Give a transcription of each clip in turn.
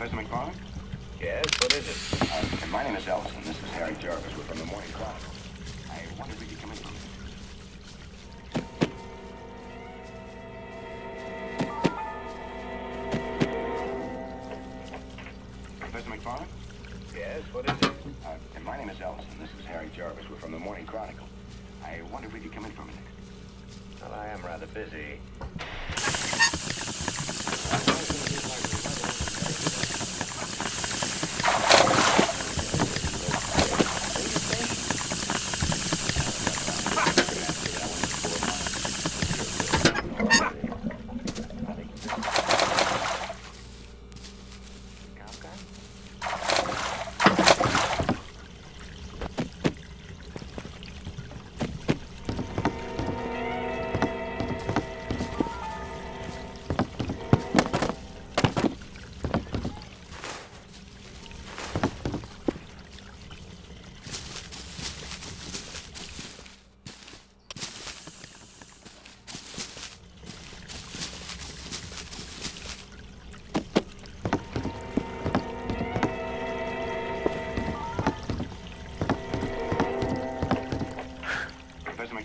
Professor McFarland? Yes, what is it? Uh, my name is Ellison. This is Harry Jarvis. We're from the Morning Chronicle. I wonder if you come in. Professor McFarland? Yes, what is it? Uh, my name is Ellison. This is Harry Jarvis. We're from the Morning Chronicle. I wonder if we could come in for a minute. Well, I am rather busy.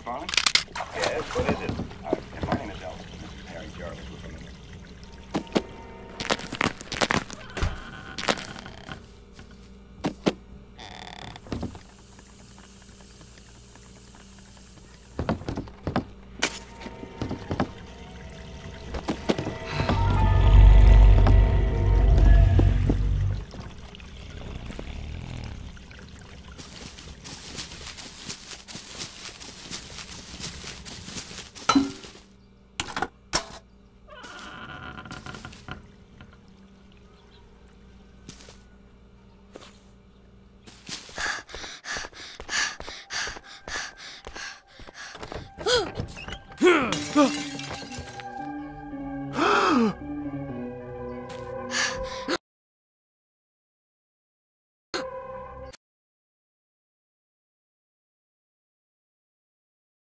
Professor Yes, what is it? Uh, my name is Elvis. This is Harry Jarvis. We're from England. ふん。